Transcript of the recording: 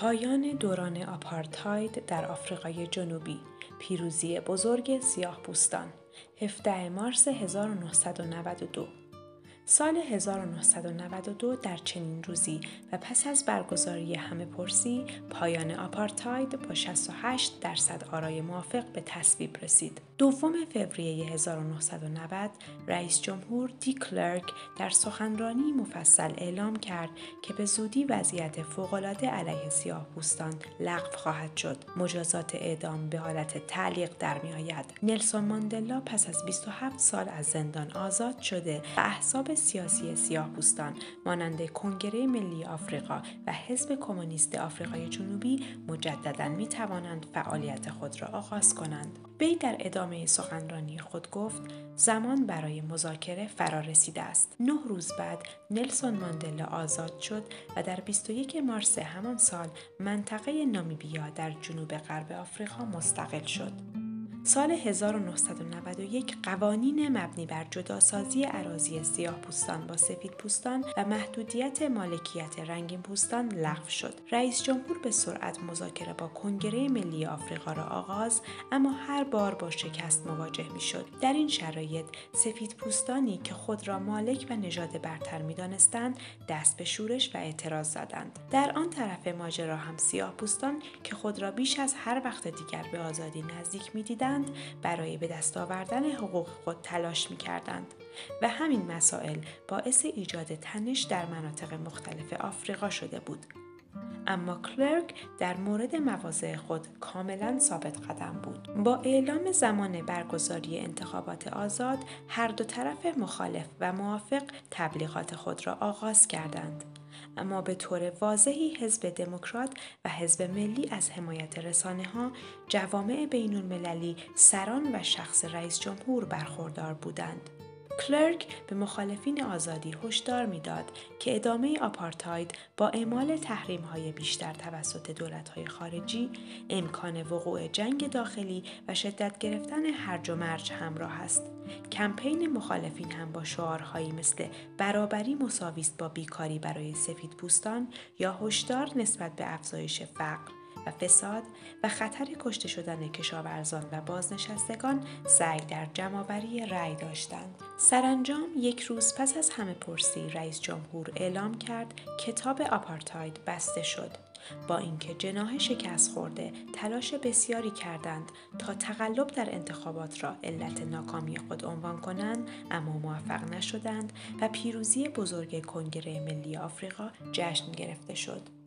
پایان دوران آپارتاید در آفریقای جنوبی پیروزی بزرگ سیاه پوستان 17 مارس 1992 سال 1992 در چنین روزی و پس از برگزاری همه پرسی پایان آپارتاید با 68 درصد آرای موافق به تصویب رسید. دوم فوریه 1990 رئیس جمهور دی کلرک در سخنرانی مفصل اعلام کرد که به زودی وضعیت فوقالعاده علیه سیاه پوستان لغو خواهد شد. مجازات اعدام به حالت تعلیق در می آید. نلسون ماندلا پس از 27 سال از زندان آزاد شده و احزاب سیاسی سیاه پوستان مانند کنگره ملی آفریقا و حزب کمونیست آفریقای جنوبی مجددا می توانند فعالیت خود را آغاز کنند. وی در ادامه سخنرانی خود گفت زمان برای مذاکره فرا رسیده است. نه روز بعد نلسون ماندلا آزاد شد و در 21 مارس همان سال منطقه نامیبیا در جنوب غرب آفریقا مستقل شد. سال 1991 قوانین مبنی بر جداسازی عراضی سیاه پوستان با سفید پوستان و محدودیت مالکیت رنگین پوستان لغو شد. رئیس جمهور به سرعت مذاکره با کنگره ملی آفریقا را آغاز اما هر بار با شکست مواجه می شد. در این شرایط سفید پوستانی که خود را مالک و نژاد برتر می دانستند دست به شورش و اعتراض زدند. در آن طرف ماجرا هم سیاه پوستان که خود را بیش از هر وقت دیگر به آزادی نزدیک می برای به دست آوردن حقوق خود تلاش می کردند و همین مسائل باعث ایجاد تنش در مناطق مختلف آفریقا شده بود. اما کلرک در مورد مواضع خود کاملا ثابت قدم بود. با اعلام زمان برگزاری انتخابات آزاد، هر دو طرف مخالف و موافق تبلیغات خود را آغاز کردند. اما به طور واضحی حزب دموکرات و حزب ملی از حمایت رسانه ها جوامع بین المللی سران و شخص رئیس جمهور برخوردار بودند. کلرک به مخالفین آزادی هشدار می‌داد که ادامه آپارتاید با اعمال تحریم های بیشتر توسط دولت های خارجی امکان وقوع جنگ داخلی و شدت گرفتن هرج و مرج همراه است. کمپین مخالفین هم با شعارهایی مثل برابری مساویست با بیکاری برای سفید پوستان یا هشدار نسبت به افزایش فقر و فساد و خطر کشته شدن کشاورزان و بازنشستگان سعی در جمعآوری رأی داشتند. سرانجام یک روز پس از همه پرسی رئیس جمهور اعلام کرد کتاب آپارتاید بسته شد. با اینکه جناح شکست خورده تلاش بسیاری کردند تا تقلب در انتخابات را علت ناکامی خود عنوان کنند اما موفق نشدند و پیروزی بزرگ کنگره ملی آفریقا جشن گرفته شد